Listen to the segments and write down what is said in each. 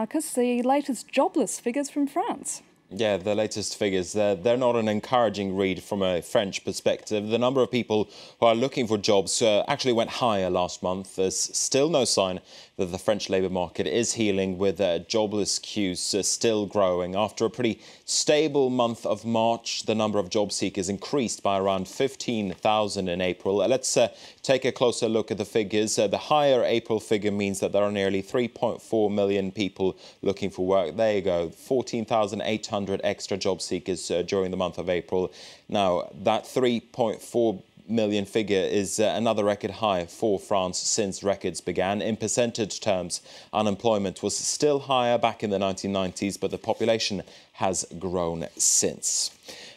Markus, the latest jobless figures from France. Yeah, the latest figures, they're, they're not an encouraging read from a French perspective. The number of people who are looking for jobs uh, actually went higher last month. There's still no sign that the French labour market is healing, with uh, jobless queues uh, still growing. After a pretty stable month of March, the number of job seekers increased by around 15,000 in April. Let's uh, take a closer look at the figures. Uh, the higher April figure means that there are nearly 3.4 million people looking for work. There you go, 14,800 extra job seekers uh, during the month of April. Now, that 3.4 million figure is uh, another record high for France since records began. In percentage terms, unemployment was still higher back in the 1990s, but the population has grown since.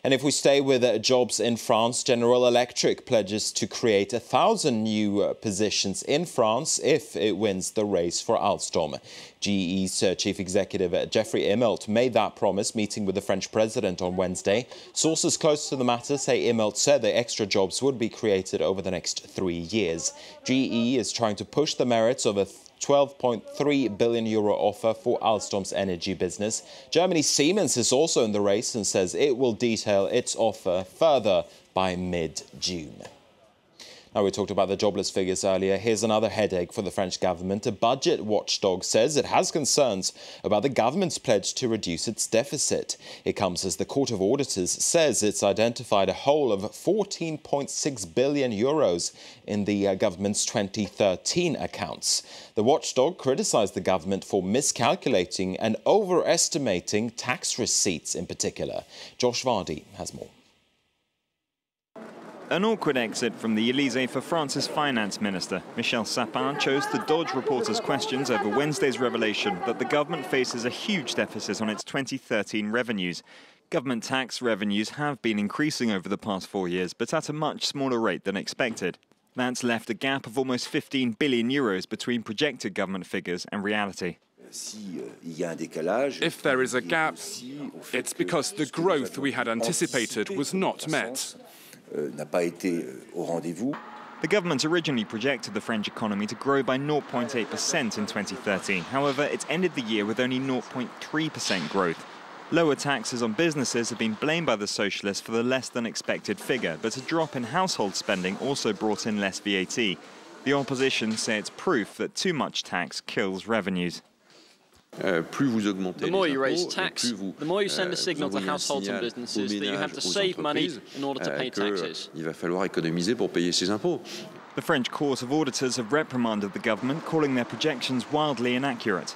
And if we stay with uh, jobs in France, General Electric pledges to create a thousand new uh, positions in France if it wins the race for Alstom. GE's uh, chief executive uh, Jeffrey Immelt made that promise meeting with the French president on Wednesday. Sources close to the matter say Immelt said the extra jobs would be created over the next three years. GE is trying to push the merits of a 12.3 billion euro offer for Alstom's energy business. Germany's Siemens is also in the race and says it will detail its offer further by mid-June. Now, we talked about the jobless figures earlier. Here's another headache for the French government. A budget watchdog says it has concerns about the government's pledge to reduce its deficit. It comes as the Court of Auditors says it's identified a hole of 14.6 billion euros in the uh, government's 2013 accounts. The watchdog criticized the government for miscalculating and overestimating tax receipts in particular. Josh Vardy has more. An awkward exit from the Elysee for France's finance minister. Michel Sapin chose to dodge reporters' questions over Wednesday's revelation that the government faces a huge deficit on its 2013 revenues. Government tax revenues have been increasing over the past four years, but at a much smaller rate than expected. That's left a gap of almost 15 billion euros between projected government figures and reality. If there is a gap, it's because the growth we had anticipated was not met. Euh, n'a pas été euh, au rendez-vous. The government originally projected the French economy to grow by 0.8% in 2013. However, it's ended the year with only 0.3% growth. Lower taxes on businesses have been blamed by the socialists for the less than expected figure, but a drop in household spending also brought in less VAT. The opposition say it's proof that too much tax kills revenues. Uh, the more you raise tax, the more you send a uh, signal to households and businesses that you have to save money in order to pay uh, taxes. The French Court of Auditors have reprimanded the government, calling their projections wildly inaccurate.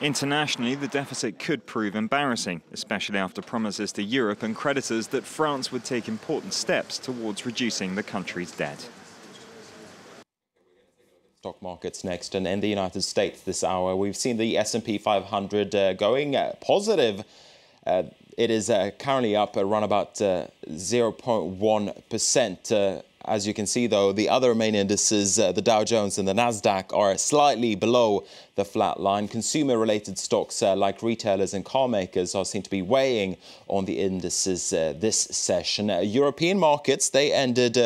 Internationally, the deficit could prove embarrassing, especially after promises to Europe and creditors that France would take important steps towards reducing the country's debt stock markets next and in the United States this hour. We've seen the S&P 500 uh, going uh, positive. Uh, it is uh, currently up around about 0.1% uh, uh, as you can see though the other main indices uh, the Dow Jones and the Nasdaq are slightly below the flat line consumer related stocks uh, like retailers and car makers are seen to be weighing on the indices uh, this session European markets they ended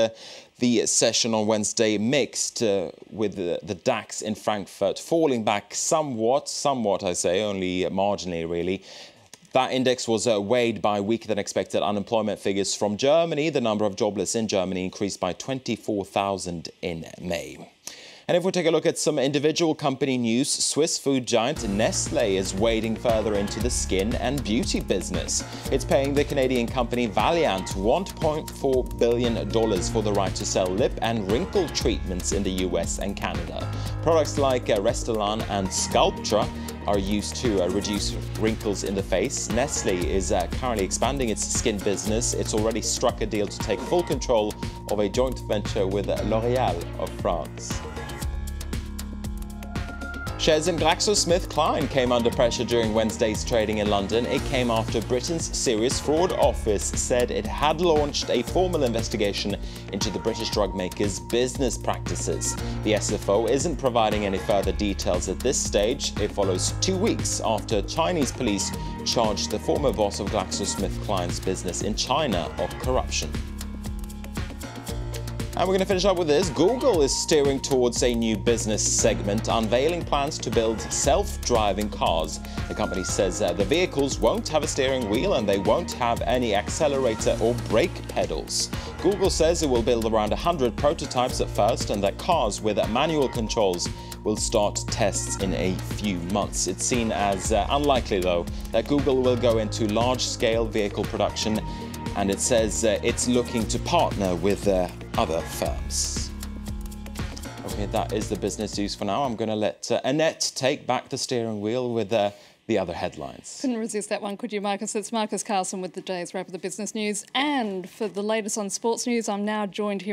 the session on Wednesday mixed uh, with the, the, DAX in Frankfurt falling back somewhat, somewhat I say, only marginally really. That index was uh, weighed by weaker than expected unemployment figures from Germany. The number of jobless in Germany increased by 24,000 in May. And if we take a look at some individual company news, Swiss food giant Nestle is wading further into the skin and beauty business. It's paying the Canadian company Valeant $1.4 billion for the right to sell lip and wrinkle treatments in the US and Canada. Products like uh, Restylane and Sculptra are used to uh, reduce wrinkles in the face. Nestle is uh, currently expanding its skin business. It's already struck a deal to take full control of a joint venture with L'Oréal of France. Shares in GlaxoSmithKline came under pressure during Wednesday's trading in London. It came after Britain's Serious Fraud Office said it had launched a formal investigation into the British drug maker's business practices. The SFO isn't providing any further details at this stage. It follows two weeks after Chinese police charged the former boss of GlaxoSmithKline's business in China of corruption. And we're going to finish up with this. Google is steering towards a new business segment, unveiling plans to build self-driving cars. The company says uh, the vehicles won't have a steering wheel and they won't have any accelerator or brake pedals. Google says it will build around 100 prototypes at first and that cars with manual controls will start tests in a few months. It's seen as uh, unlikely, though, that Google will go into large-scale vehicle production and it says uh, it's looking to partner with uh, other firms. Okay, that is the business news for now. I'm going to let uh, Annette take back the steering wheel with uh, the other headlines. Couldn't resist that one, could you, Markus? It's Markus Karlsson with the day's wrap of the business news. And for the latest on sports news, I'm now joined here